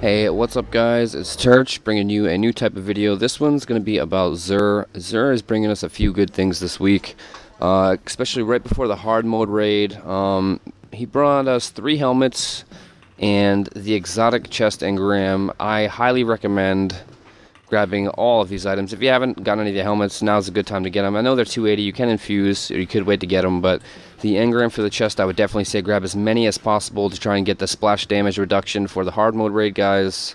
Hey, what's up guys? It's Turch bringing you a new type of video. This one's going to be about Xur. Xur is bringing us a few good things this week, uh, especially right before the hard mode raid. Um, he brought us three helmets and the exotic chest engram. I highly recommend grabbing all of these items. If you haven't got any of the helmets, now's a good time to get them. I know they're 280, you can infuse, or you could wait to get them, but the engram for the chest, I would definitely say grab as many as possible to try and get the splash damage reduction for the hard mode raid guys.